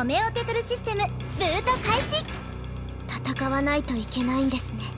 オメオテトルシステムルート開始。戦わないといけないんですね。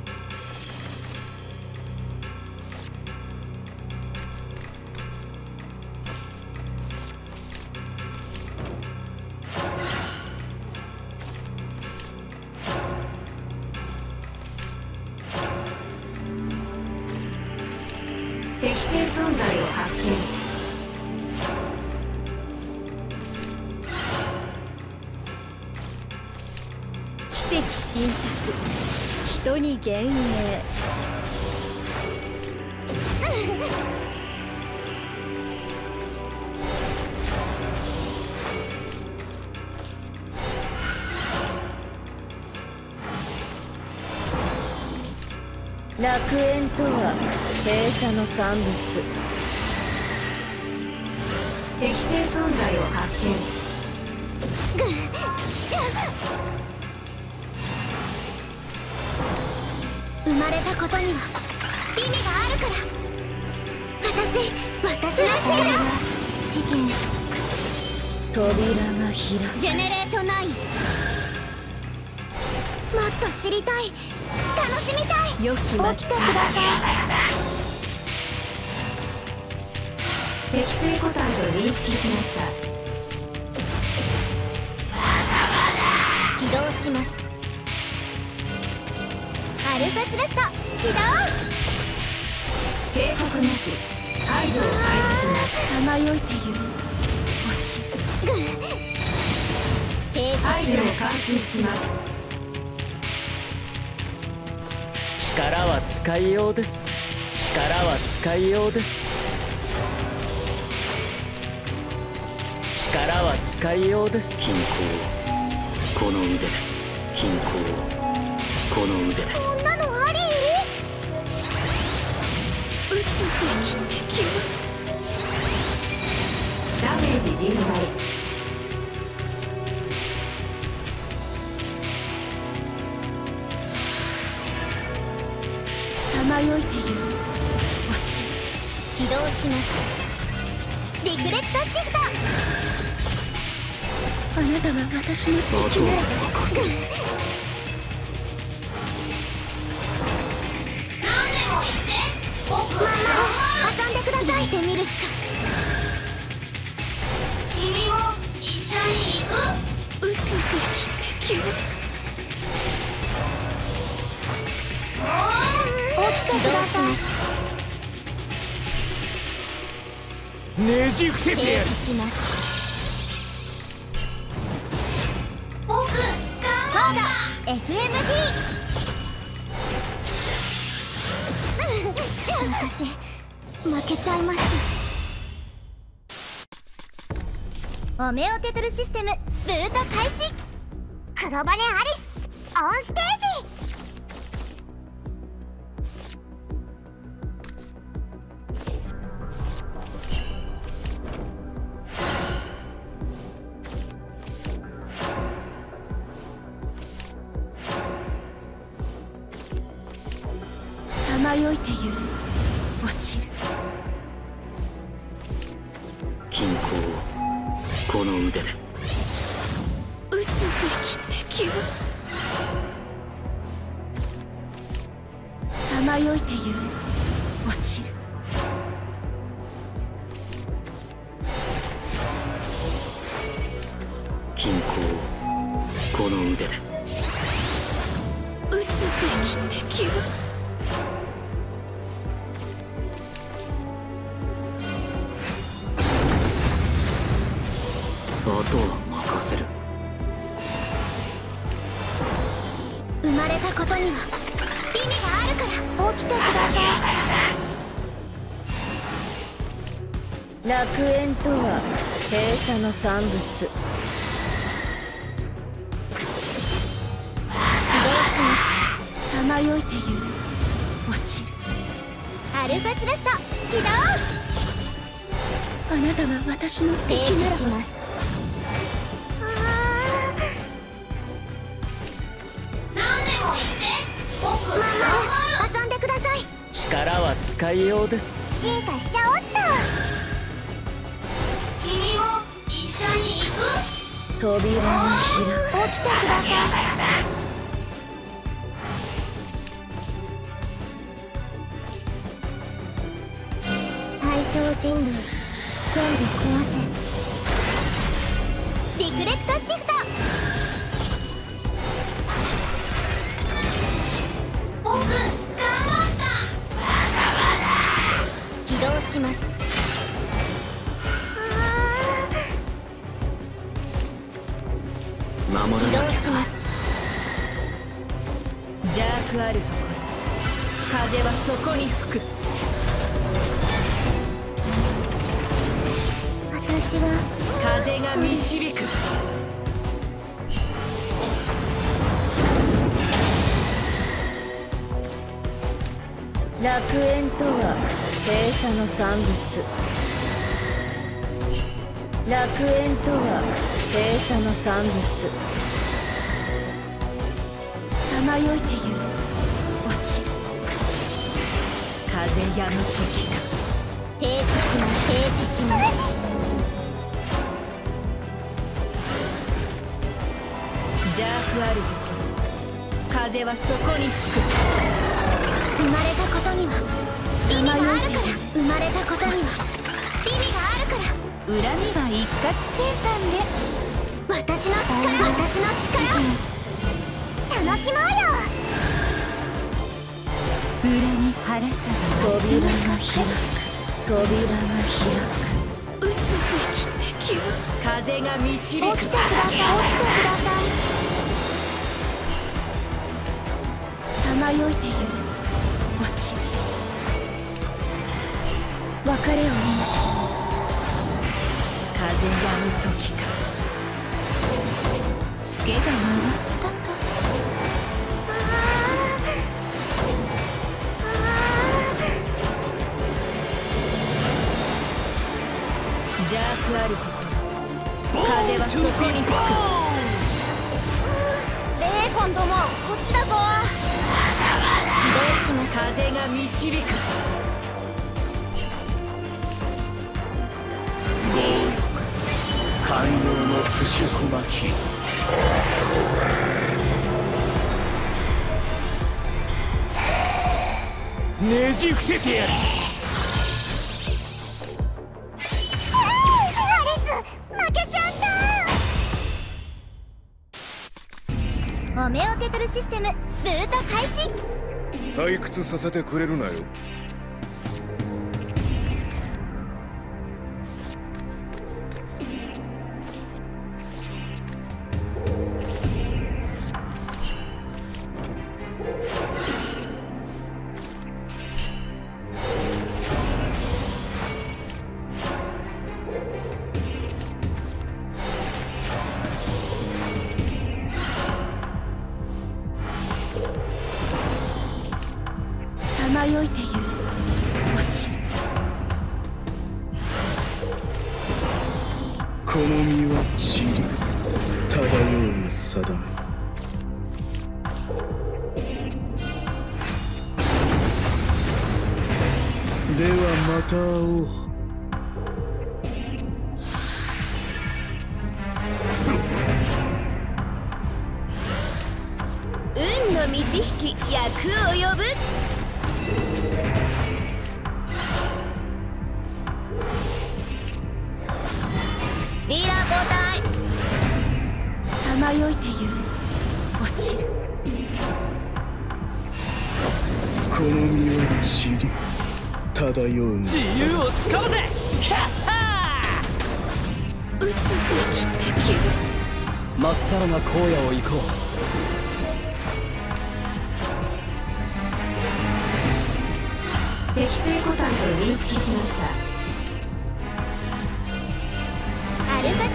に幻影楽園とは閉鎖の産物。適正存在を発見 生まれたことには意味があるから。私私の力資源扉が開くジェネレート9もっと知りたい。楽しみたい。良き起きてくださ適正個体と認識しました。い起動しますアルファスラスト起動。警告なし解除を開始します。さまよいてゆる落ちる。停止解除をします完遂します。力は使いようです。力は使いようです。力は使いようです。均衡。この腕。で均衡。この腕ダメージ甚大さまよいてゆる落ちる起動しますリグレットシフトあなたが私の敵ならは任せる挟んでくださいって。見るしか撃つべき敵は起きてくださいねじ伏せてやるしますフォーダ FMD 私負けちゃいました。オメオテトルシステムルート開始。黒羽アリスオンステージ。さまよいてゆる落ちる。均衡この腕で。撃つべき敵はあとは任せる。生まれたことには意味があるから起きてください。楽園とは閉鎖の産物まよいてゆる落ちる。アルファスラスト起動。あなたが私の停敵なら止しますまんまる遊んでください力は使いようです。進化しちゃおっと君も一緒に行く。扉が開く起きてください対象人類全部壊せ。リグレットシフト僕頑張った起動します守らなきゃ動します邪悪あるところ風はそこに吹く私は風が導く。楽園とは閉鎖の産物。楽園とは閉鎖の産物。さまよいてゆる落ちる。風やむ時か停止します。停止します邪悪あるところ風はそこに吹く生まれたことには意味があるから生まれたことには意味があるから恨みは一括生産で私の力私の力楽しもうよ。裏に腹さが扉が開く扉が開く撃つべき敵は風が導く起きてください起きてくださいさまよいてゆる落ちる別れを見まし風やむ時かツケが回ったと。邪悪あるところ風はそこに吹く。レーコンどもが導く寛容の不織巻。きねじ伏せてやる。オメオテトルシステムブート開始。退屈させてくれるなよ。さまよいてゆる落ちるこの身は塵漂うが定めではまた会おう運の満ち引き役を呼ぶ。リーダー交代さまよいてゆる落ちるこの身は塵漂う自由をつかむぜ撃つべき敵まっさらな荒野を行こう適正個体と認識しました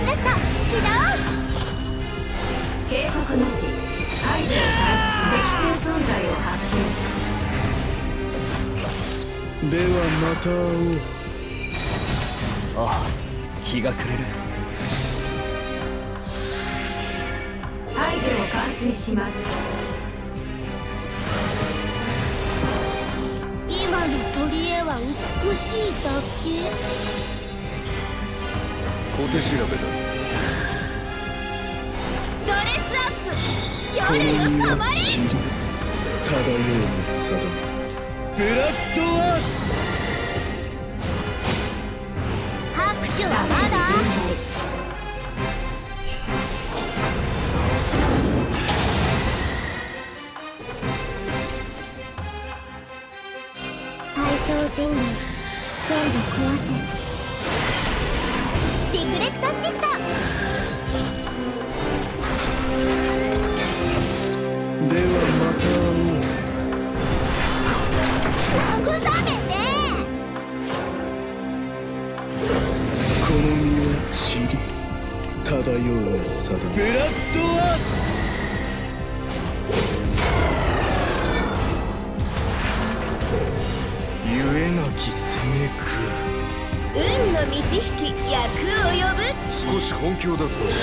アルファスラスト起動警告なし排除を開始し適正存在を発見ではまた会おう。うああ日が暮れる。排除を完遂します。今の取り柄は美しいだけ。小手調べだ。ムこの夜よ身染まれは塵漂うが定めブラッドアース拍手はまだ。対象人類シフトではまた。会おう慰めてこの身は塵漂うが定めブラッドアースの満ち引き役を呼ぶ。少し本気を出すとし。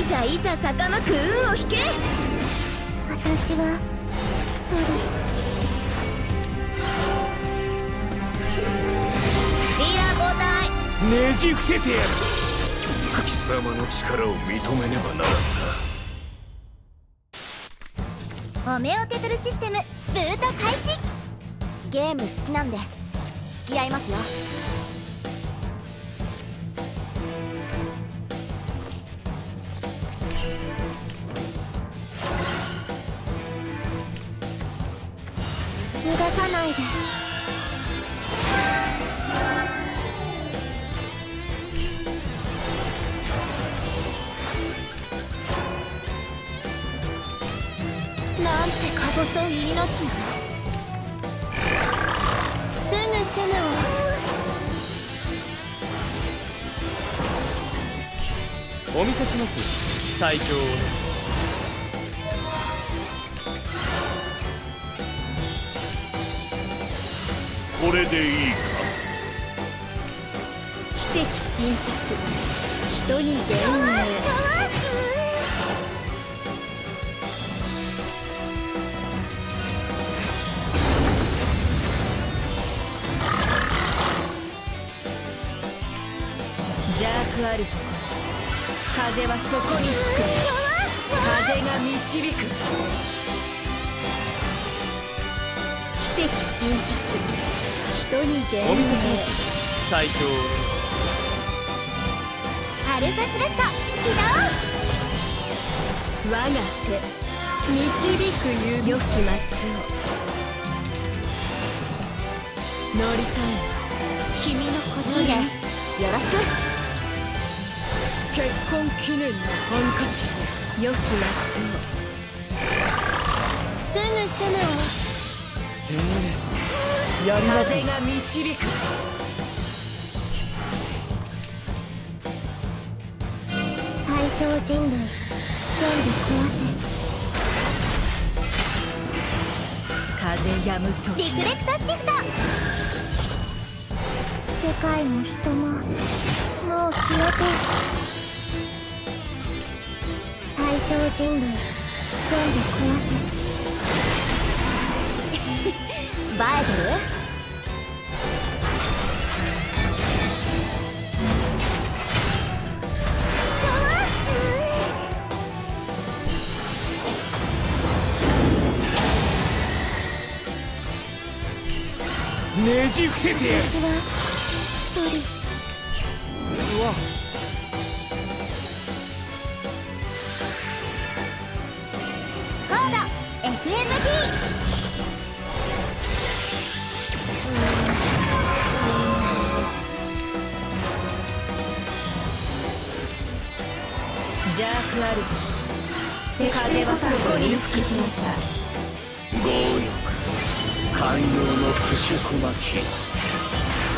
いざいざ坂巻く運を引け。私は一人。ねじ伏せてやる。貴様の力を認めねばならんな。ホメオテトルシステムブート開始。ゲーム好きなんで付き合いますよ。逃がさないで。なんてか細い命なの。すぐ済むわお見せします最強をこれでいいか奇跡神託人に伝命邪悪あるところ風はそこにつく風が導く奇跡神託人に伝お見せします最強アルファスラスト起動我が手導くゆ良き末を乗りたい君のこといいねよよろしく結婚記念のハンカチ良き末をすぐ済むわやります風が導く対象人類全部壊せ風やむとリフレクトシフト世界も人ももう消えて象人類全部壊せ。映えてる？ねじ伏せて私は一人。うわある。風はそこに認識しました。強欲寛容の不織巻き。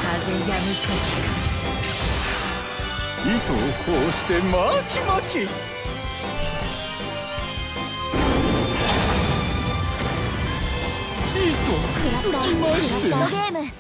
風やむと糸をこうして巻き巻き。クラフトクラフトゲーム